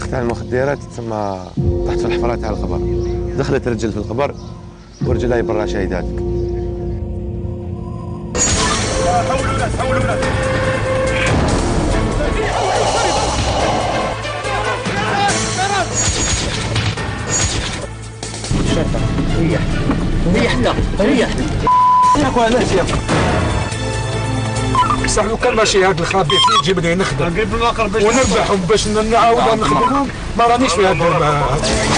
نفخت على المخدرات تسمى طحت في الحفره تاع القبر دخلت رجل في القبر ورجلها برا شهيدات ريح ريح ريح الناس ريحنا ريحنا ريحنا ريحنا يا صح لو كان ماشي هاد الخبيث يجيبني نخدم ونربحهم باش نعاود نخدمهم ما رانيش في هاد الدرب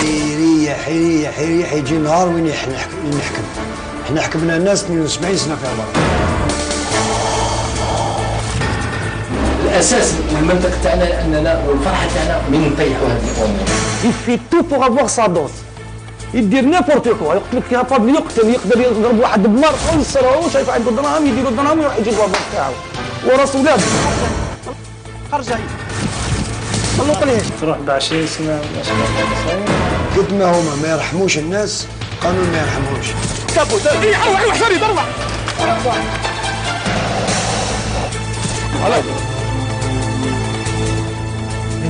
يريح يريح يريح يجي نهار وين نحكم إحنا حكمنا الناس 72 سنه في عمر الاساس والمنطق تاعنا اننا والفرحه تاعنا من نطيحوا هذه الأمور يفي تو بوغ افوار سا دوز يدير نيبورت كوا يقتلك كابابل يقتل يقدر يضرب واحد بمر ويسرعو شايف عنده دراهم يديروا الدراهم ويروح يجيب البابور تاعو وراس ولاد خرج هاي خلوق ليه تروح ب 20 سنة. قد ما هما ما يرحموش الناس قانون ما يرحمهمش كابو اي حاول حسابي ضربة.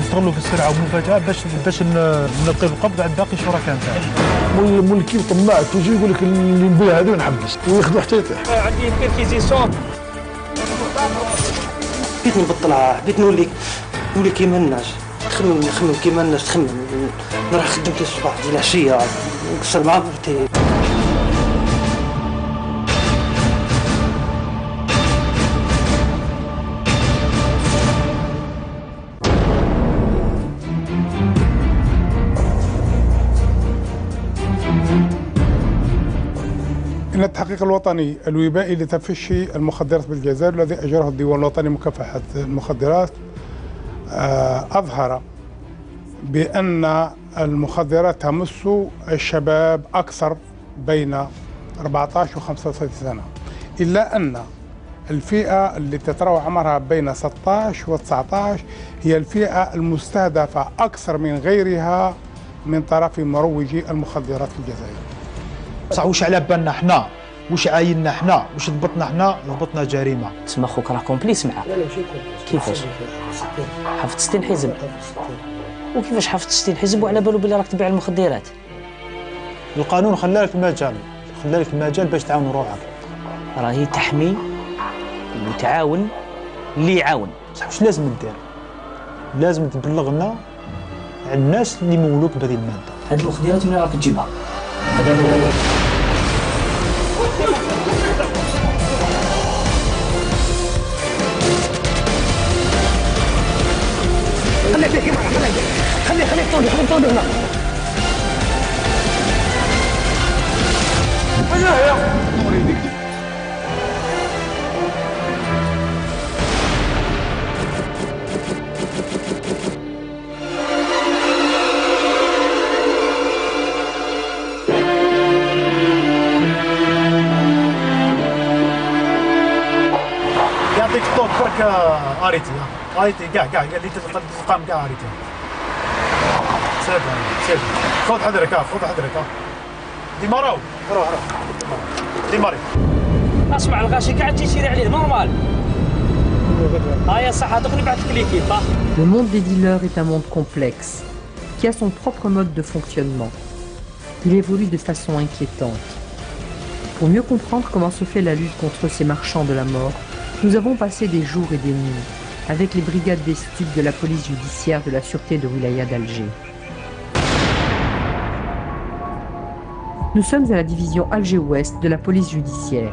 نشتغلوا في السرعه والمفاجاه باش باش نلقي القبض على باقي الشركاء نتاعنا والملكي طماع تيجي يقول لك اللي نبيع هذا ونحبس. وياخذوا حتى يطيح. عندي بيركيزيسيون بغيت نبطلها بغيت نولي نولي كيما الناس نخمم نخمم كيما الناس تخمم. نروح خدمت الصباح العشية. نكسر مع بنتي إن التحقيق الوطني الوبائي لتفشي المخدرات بالجزائر الذي أجره الديوان الوطني لمكافحة المخدرات أظهر بأن المخدرات تمس الشباب أكثر بين 14 و 65 سنة إلا أن الفئة اللي تتراوح عمرها بين 16 و 19 هي الفئة المستهدفة أكثر من غيرها من طرف مروجي المخدرات في الجزائر. صح واش على بالنا حنا؟ واش عايننا حنا؟ واش ضبطنا حنا؟ ضبطنا جريمة. تسمى خوك راه كومبليس معاه. لا لا شكرا كيفاش؟ حفظت 60 حزب. وكيفاش حفظت 60 حزب؟ وعلى بالو بلي راك تبيع المخدرات. القانون خلى لك المجال. خلى لك المجال باش تعاون روحك. راهي تحمي وتعاون اللي يعاون. صح واش لازم دير؟ لازم تبلغنا على الناس اللي مولوك بهذه المادة. هاد المخدرات من راك تجيبها. هذا 那边给买来的，还没还没到底，还没放着呢。不是谁呀？الطول برك اريتي اريتي كاع كاع اللي تلقام كاع اريتي سير سير خذ حذرك ها خذ حذرك ها ديما راهو روح روح ديما ري اسمع الغاشي قاعد تيشيري عليه نورمال هيا صح هذوك نبعث لك ليكيب Le monde des dealers est un monde complexe, qui a son propre mode de fonctionnement. Il évolue de façon inquiétante. Pour mieux comprendre comment se fait la lutte contre ces marchands de la mort, nous avons passé des jours et des nuits avec les brigades d'estudes de la police judiciaire de la sûreté de Wilaya d'Alger. Nous sommes à la division Alger-Ouest de la police judiciaire.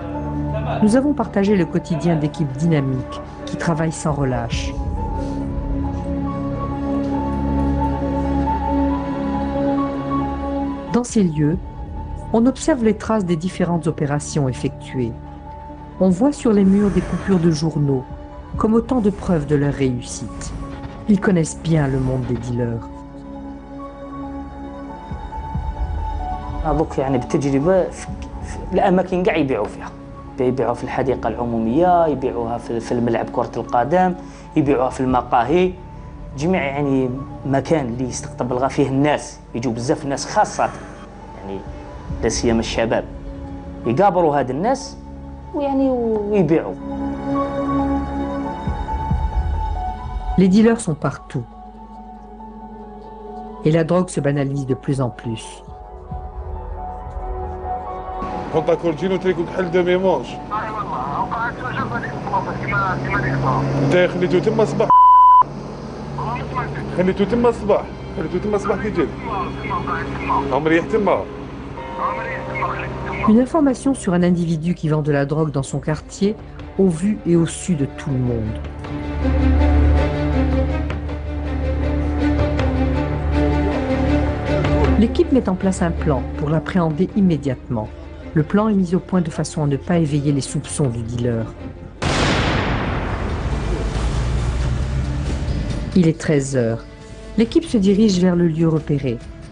Nous avons partagé le quotidien d'équipes dynamiques qui travaillent sans relâche. Dans ces lieux, on observe les traces des différentes opérations effectuées On voit sur les murs des coupures de journaux, comme autant de preuves de leur réussite. Ils connaissent bien le monde des dealers. هذوك يعني بالتجربه في في الاماكن كاع يبيعوا فيها يبيعوها في الحديقه العموميه يبيعوها في في الملعب كره القدم يبيعوها في المقاهي جميع يعني مكان اللي يستقطب فيه الناس يجوا بزاف الناس خاصه يعني لا سيما الشباب يقابروا هاد الناس ويعني ويبيعوا Les dealers sont partout. et la drogue se banalise de plus en plus. كنت كورجينو تريكو كحل دو ميمونش انت خليتو تما صباح خليتو تما صباح خليتو تما صباح كي جيت هم مريح تما Une information sur un individu qui vend de la drogue dans son quartier au vu et au su de tout le monde. L'équipe met en place un plan pour l'appréhender immédiatement. Le plan est mis au point de façon à ne pas éveiller les soupçons du dealer. Il est 13 heures. L'équipe se dirige vers le lieu repéré,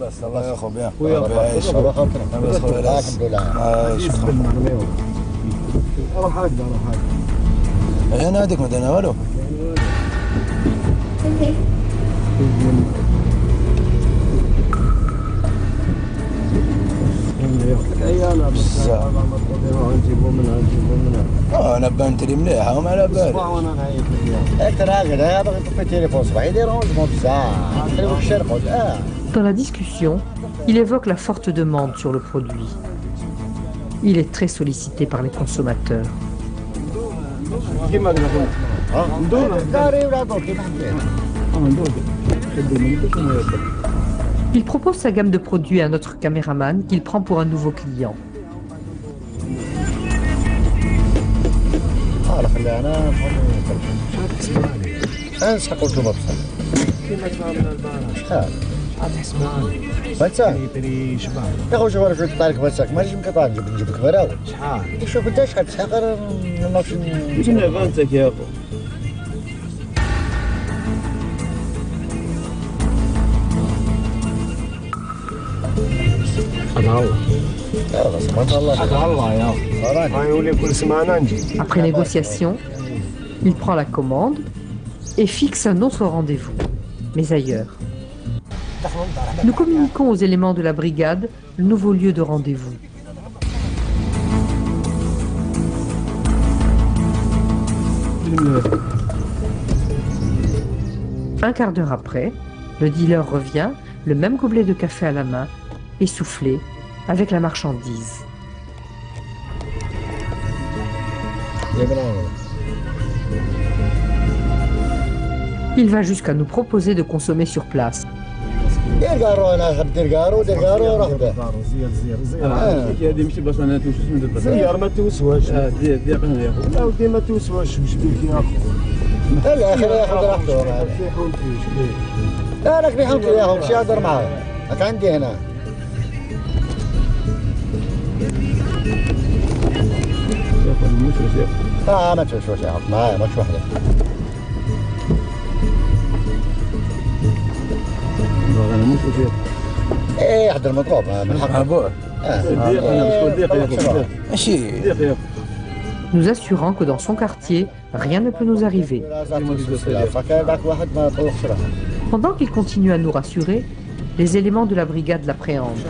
بس. الله ياخذ بيها ويا يعيش بس أروح أقدر أروح أقدر أنا هذيك مدينة ولو والو اه انا بانت لي مليحه وما على بالي اكثر هكذا باغي نطفي التليفون صباح يدير رونجمون بساعه التليفون في الشرق اه Dans la discussion, il évoque la forte demande sur le produit. Il est très sollicité par les consommateurs. داري ولا دوك كيما حبيت Il propose sa gamme de produits à notre caméraman qu'il prend pour un nouveau client. لا خليها أنا أنا نسحق قلت له بصل كيما تفهمنا البارح عاد حسبان بنساك يطري يا خويا شوف أنا شوية طارق بنساك مانيش مقطع نجيب نجيب كبراوي شحال شوف أنت شحال تسحق أنا ما نعرفش نلعب انت يا أخو. الله. Après négociation, il prend la commande et fixe un autre rendez-vous, mais ailleurs. Nous communiquons aux éléments de la brigade le nouveau lieu de rendez-vous. Un quart d'heure après, le dealer revient, le même gobelet de café à la main, essoufflé avec la marchandise. Il va jusqu'à nous proposer de consommer sur place. دير قارو انا نحب دير قارو دير قارو روح به زير زير زير آه. هذه ماشي باش انا توش من زير ما توسواش دير دير يا اخو لا ودي ما توسواش واش بيك يا اخو لا اخي ياخذ راحته لا لك بيحط لي اياهم مشي هضر معاه هاك عندي هنا اه ما تشوش يا اخي معايا ما تشوش وحدك انا مش وزير ايه حد المضروب آه، من حقه ابوه آه. ديق انا مش ديق يا اخو ماشي ديق يا اخو nous assurant que dans son quartier, rien ne peut nous arriver. فكان ذاك واحد ما طوخش راه Pendant qu'il continue à nous rassurer, les éléments de la brigade l'appréhendent.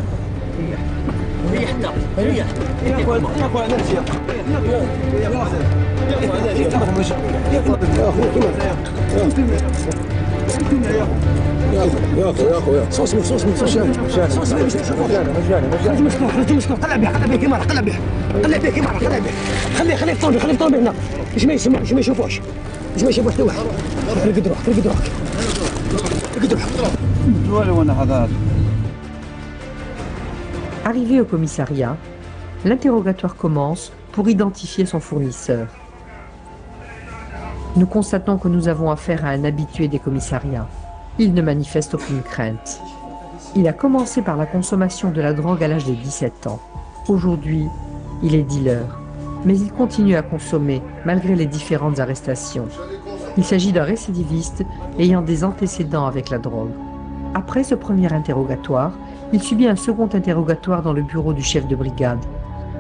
طلع به طلع به كيما طلع به طلع به كيما طلع به خليه خليه في طوبه خليه في طوبه هنا باش ما يسمع باش ما يشوفوش باش ما يشوفوش حتى واحد رقد روحك رقد روحك رقد روحك ولا وانا هذا Arrivé au commissariat, l'interrogatoire commence pour identifier son fournisseur. Nous constatons que nous avons affaire à un habitué des commissariats. Il ne manifeste aucune crainte. Il a commencé par la consommation de la drogue à l'âge de 17 ans. Aujourd'hui, il est dealer, mais il continue à consommer malgré les différentes arrestations. Il s'agit d'un récidiviste ayant des antécédents avec la drogue. Après ce premier interrogatoire, il subit un second interrogatoire dans le bureau du chef de brigade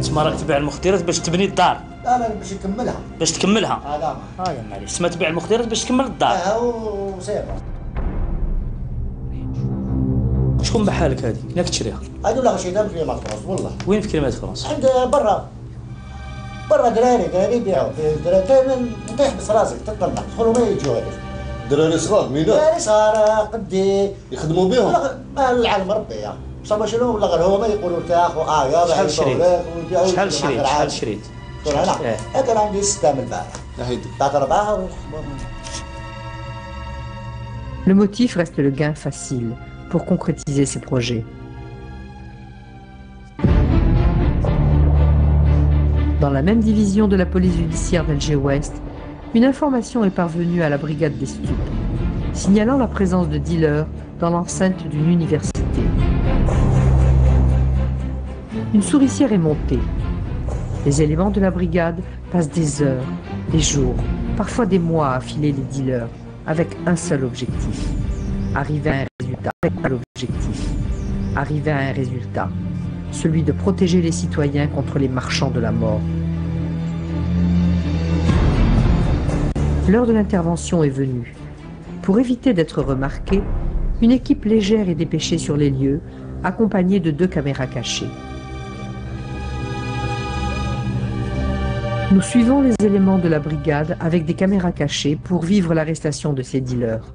تسمى راك تبيع المخدرات باش تبني الدار. لا لا باش نكملها باش تكملها. هذا ما. هذا معليش تسمى تبيع المخدرات باش تكمل الدار. آه وسيبها شكون بحالك هذه ياك تشريها؟ هذه ولا شي دام في مطروس والله. وين في كلمات فرنسا؟ عند برا. برا دراري دراري يبيعوا دراري انت تحبس راسك تطلع تدخلوا ما يجوا هذيك دراري صغار مينات دراري صغار قدي. يخدموا بهم العالم ربي يا. صافي شنو ولا غير هما يقولوا تاخذ اه يا شحال شريت شحال شريت شحال شريت شحال انا إيه. إيه، كان عندي ستة من البارح هيدي بعد أربعة Le motif reste le gain facile pour concrétiser ses projets. Dans la même division de la police judiciaire d'Alger-Ouest, une information est parvenue à la brigade des stupes, signalant la présence de dealers dans l'enceinte d'une université. Une souricière est montée. Les éléments de la brigade passent des heures, des jours, parfois des mois à filer les dealers avec un seul objectif. Arriver à un résultat. Avec un objectif. Arriver à un résultat. Celui de protéger les citoyens contre les marchands de la mort. L'heure de l'intervention est venue. Pour éviter d'être remarqué, une équipe légère est dépêchée sur les lieux, accompagnée de deux caméras cachées. Nous suivons les éléments de la brigade avec des caméras cachées pour vivre l'arrestation de ces dealers.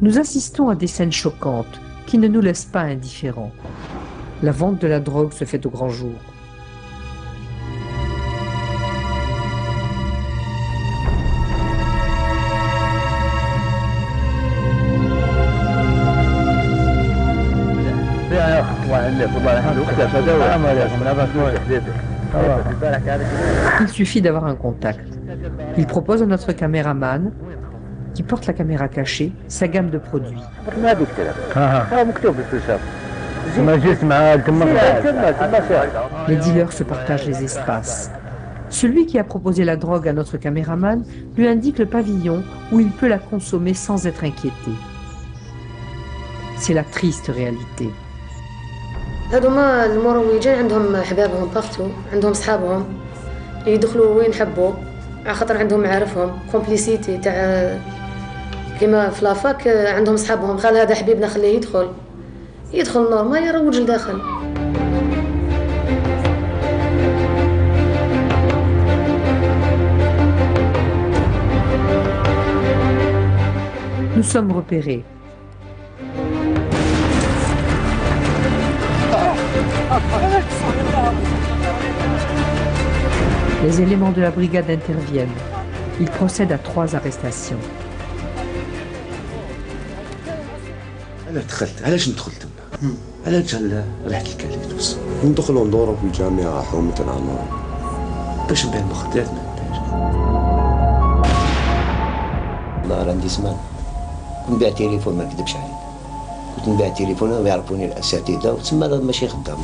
Nous assistons à des scènes choquantes qui ne nous laissent pas indifférents. La vente de la drogue se fait au grand jour. Il suffit d'avoir un contact. Il propose à notre caméraman, qui porte la caméra cachée, sa gamme de produits. Les dealers se partagent les espaces. Celui qui a proposé la drogue à notre caméraman lui indique le pavillon où il peut la consommer sans être inquiété. C'est la triste réalité. هذوما المروجين عندهم حبابهم بارتو عندهم صحابهم. يدخلوا وين يحبوا على خاطر عندهم معارفهم. كومبليسيتي تاع كيما في لافاك عندهم صحابهم. قال هذا حبيبنا خليه يدخل. يدخل نورمال يروج لداخل. Nous sommes repérés. Les éléments de la brigade interviennent. Ils procèdent à trois arrestations. انا دخلت علاش ندخل تما علاش هلا رحت الكاليت بس ندخلوا ندوروا في الجامعة حومة العمارة باش نبيع المخدرات ما نبيعش نهار عندي زمان كنت نبيع تليفون ما نكذبش عليك كنت نبيع تليفون ويعرفوني الأساتذة وتسمى هذا ماشي خدام.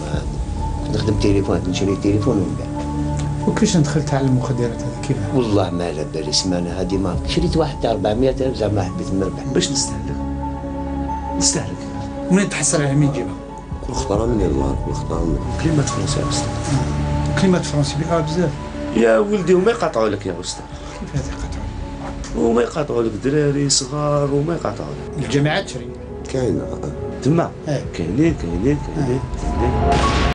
كنت نخدم تليفون نشري تليفون ونبيع. وكيفاش دخلت على المخدرات هذه؟ كيف والله ما على بالي سمانه هذه ما شريت واحد تاع 400 ألف زعما حبيت نربح باش نستهلك؟ نستهلك. منين تحصل عليها مين تجيبها مختارة من المارك مختارة من كلمة فرنسا يا أستاذ. كلمات فرنسي بيعوها بزاف. يا ولدي وما يقاطعوا لك يا أستاذ. كيف هذا يقطعوا وما يقاطعوا لك دراري صغار وما يقاطعوا لك. الجامعات تشري كاينة. تما. كاينين كاينين كاينين